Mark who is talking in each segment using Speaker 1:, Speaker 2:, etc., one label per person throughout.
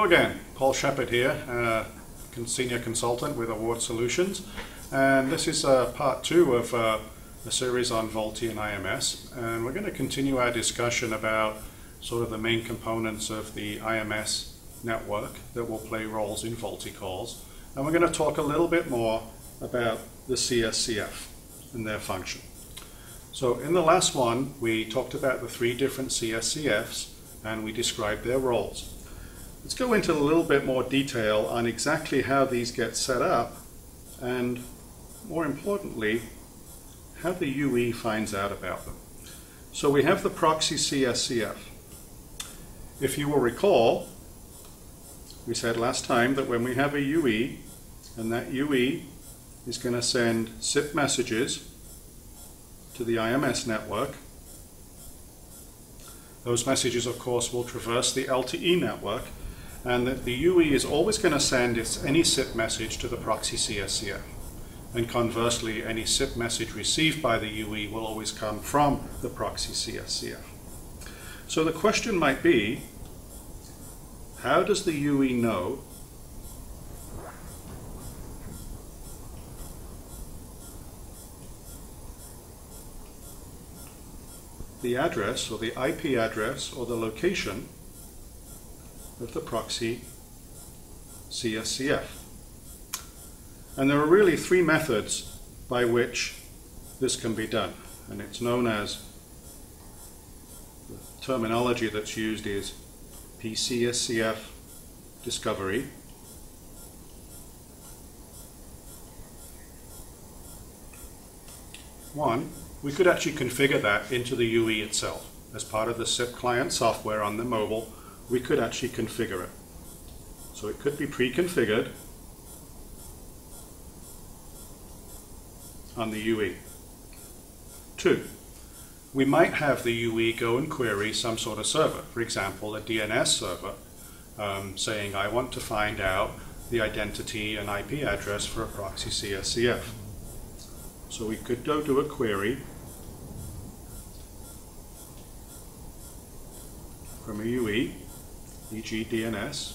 Speaker 1: Hello again, Paul Shepard here, uh, Senior Consultant with Award Solutions. And this is uh, part two of uh, a series on VoLTE and IMS. And we're going to continue our discussion about sort of the main components of the IMS network that will play roles in VoLTE calls. And we're going to talk a little bit more about the CSCF and their function. So in the last one, we talked about the three different CSCFs and we described their roles. Let's go into a little bit more detail on exactly how these get set up and more importantly, how the UE finds out about them. So we have the proxy CSCF. If you will recall, we said last time that when we have a UE, and that UE is going to send SIP messages to the IMS network, those messages, of course, will traverse the LTE network and that the UE is always going to send its, any SIP message to the proxy CSCF. And conversely, any SIP message received by the UE will always come from the proxy CSCF. So the question might be, how does the UE know the address or the IP address or the location of the proxy CSCF. And there are really three methods by which this can be done. And it's known as, the terminology that's used is PCSCF discovery, One, we could actually configure that into the UE itself. As part of the SIP client software on the mobile, we could actually configure it. So it could be pre-configured on the UE. Two, we might have the UE go and query some sort of server, for example, a DNS server, um, saying I want to find out the identity and IP address for a proxy CSCF. So we could go do a query from a UE, e.g. DNS,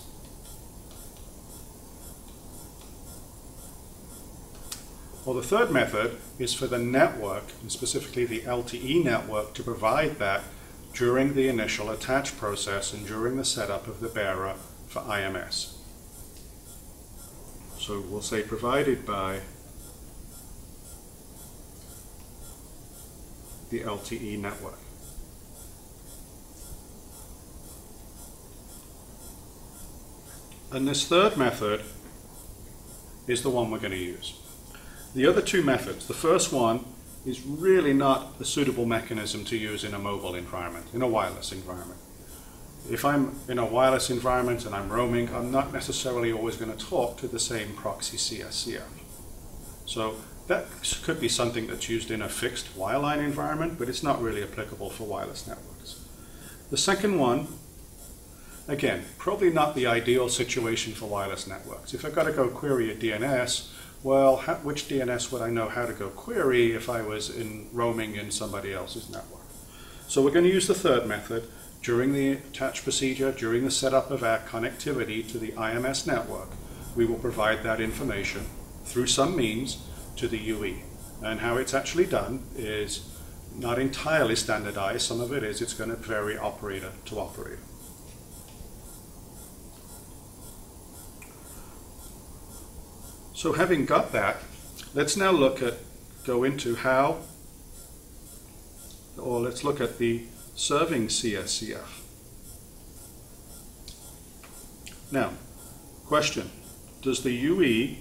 Speaker 1: Well, the third method is for the network, and specifically the LTE network, to provide that during the initial attach process and during the setup of the bearer for IMS. So we'll say provided by the LTE network. And this third method is the one we're going to use. The other two methods, the first one is really not a suitable mechanism to use in a mobile environment, in a wireless environment. If I'm in a wireless environment and I'm roaming, I'm not necessarily always going to talk to the same proxy CSCF. So that could be something that's used in a fixed wireline environment, but it's not really applicable for wireless networks. The second one, again, probably not the ideal situation for wireless networks. If I've got to go query a DNS, well, how, which DNS would I know how to go query if I was in roaming in somebody else's network? So we're going to use the third method during the attach procedure, during the setup of our connectivity to the IMS network. We will provide that information through some means to the UE. And how it's actually done is not entirely standardized. Some of it is it's going to vary operator to operator. So having got that, let's now look at, go into how, or let's look at the serving CSCF. Now, question, does the UE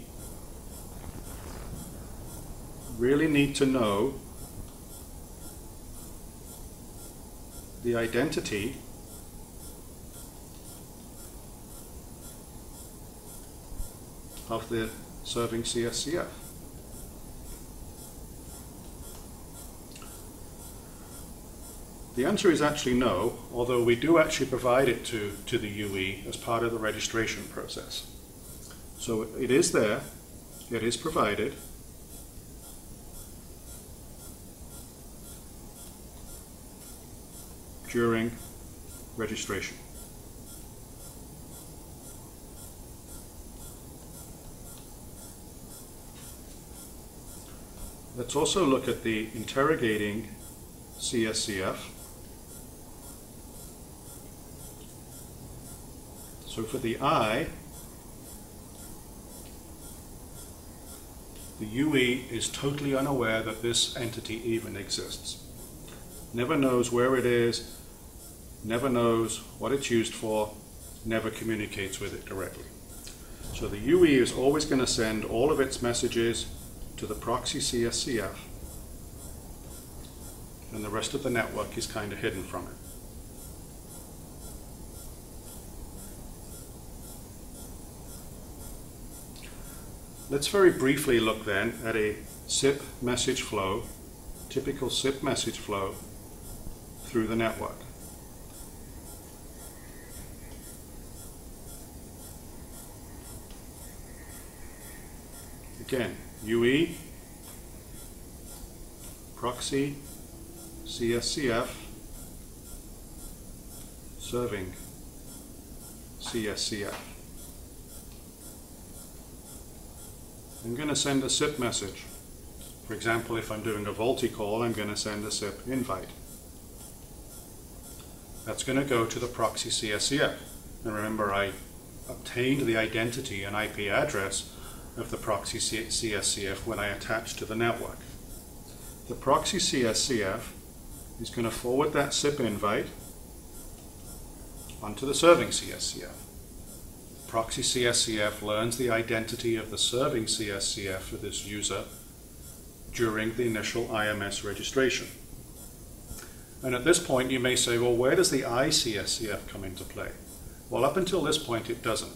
Speaker 1: really need to know the identity of the serving CSCF. The answer is actually no, although we do actually provide it to, to the UE as part of the registration process. So it is there, it is provided. during registration. Let's also look at the interrogating CSCF. So for the I, the UE is totally unaware that this entity even exists. Never knows where it is, never knows what it's used for, never communicates with it directly. So the UE is always going to send all of its messages to the proxy CSCF, and the rest of the network is kind of hidden from it. Let's very briefly look then at a SIP message flow, typical SIP message flow through the network. Again, UE, proxy, CSCF, serving CSCF. I'm going to send a SIP message. For example, if I'm doing a VoLTE call, I'm going to send a SIP invite. That's going to go to the proxy CSCF. And remember, I obtained the identity and IP address of the proxy CSCF when I attach to the network. The proxy CSCF is going to forward that SIP invite onto the serving CSCF. Proxy CSCF learns the identity of the serving CSCF for this user during the initial IMS registration. And at this point you may say, well, where does the ICSCF come into play? Well, up until this point it doesn't.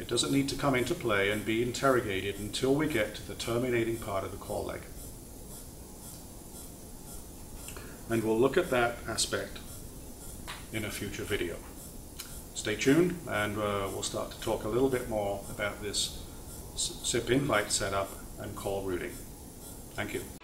Speaker 1: It doesn't need to come into play and be interrogated until we get to the terminating part of the call leg. And we'll look at that aspect in a future video. Stay tuned and uh, we'll start to talk a little bit more about this SIP invite setup and call routing. Thank you.